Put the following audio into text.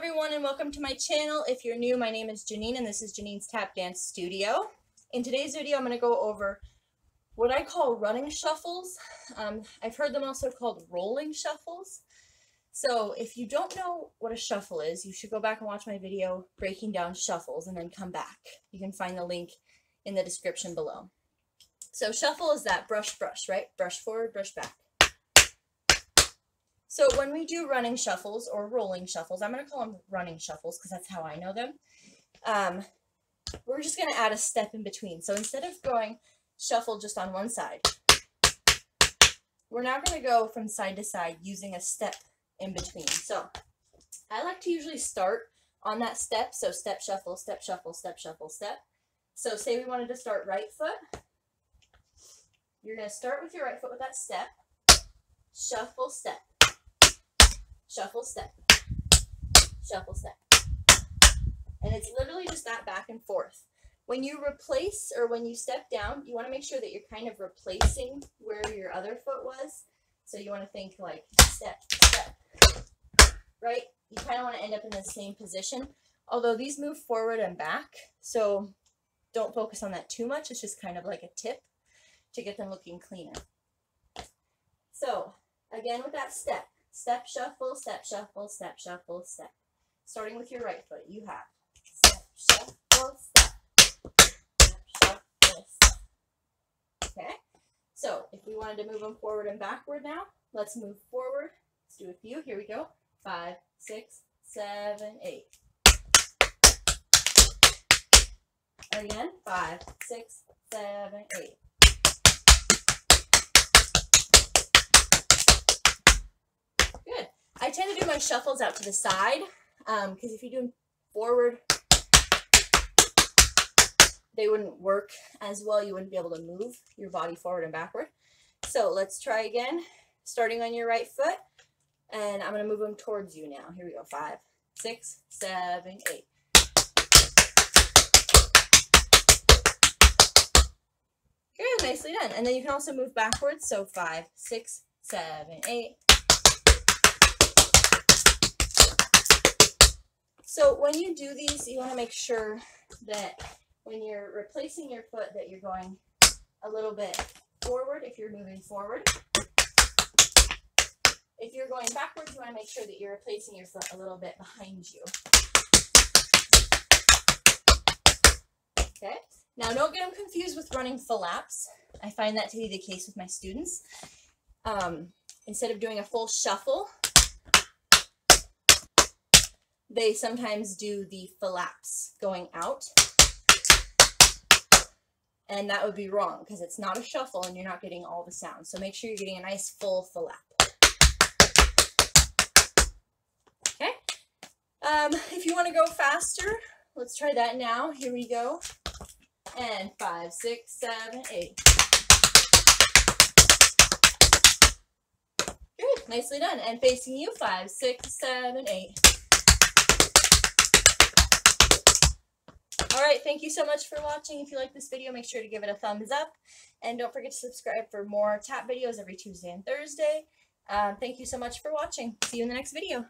everyone and welcome to my channel. If you're new, my name is Janine and this is Janine's Tap Dance Studio. In today's video, I'm going to go over what I call running shuffles. Um, I've heard them also called rolling shuffles. So if you don't know what a shuffle is, you should go back and watch my video breaking down shuffles and then come back. You can find the link in the description below. So shuffle is that brush, brush, right? Brush forward, brush back. So when we do running shuffles or rolling shuffles, I'm going to call them running shuffles because that's how I know them. Um, we're just going to add a step in between. So instead of going shuffle just on one side, we're now going to go from side to side using a step in between. So I like to usually start on that step. So step, shuffle, step, shuffle, step, shuffle, step. So say we wanted to start right foot. You're going to start with your right foot with that step, shuffle, step shuffle, step, shuffle, step. And it's literally just that back and forth. When you replace or when you step down, you want to make sure that you're kind of replacing where your other foot was. So you want to think like step, step, right? You kind of want to end up in the same position. Although these move forward and back, so don't focus on that too much. It's just kind of like a tip to get them looking cleaner. So again with that step, Step, shuffle, step, shuffle, step, shuffle, step. Starting with your right foot, you have step, shuffle, step, step, shuffle, step. Okay? So if we wanted to move them forward and backward now, let's move forward. Let's do a few. Here we go. Five, six, seven, eight. Again, five, six, seven, eight. I tend to do my shuffles out to the side because um, if you do them forward, they wouldn't work as well. You wouldn't be able to move your body forward and backward. So let's try again, starting on your right foot. And I'm going to move them towards you now. Here we go. Five, six, seven, eight. Good, nicely done. And then you can also move backwards. So five, six, seven, eight. So when you do these, you want to make sure that when you're replacing your foot that you're going a little bit forward if you're moving forward. If you're going backwards, you want to make sure that you're replacing your foot a little bit behind you. Okay, now don't get them confused with running flaps. I find that to be the case with my students. Um, instead of doing a full shuffle, they sometimes do the flaps going out. And that would be wrong because it's not a shuffle and you're not getting all the sound. So make sure you're getting a nice full flap. Okay. Um, if you want to go faster, let's try that now. Here we go. And five, six, seven, eight. Good. Nicely done. And facing you, five, six, seven, eight. Thank you so much for watching. If you like this video, make sure to give it a thumbs up. And don't forget to subscribe for more tap videos every Tuesday and Thursday. Um, thank you so much for watching. See you in the next video.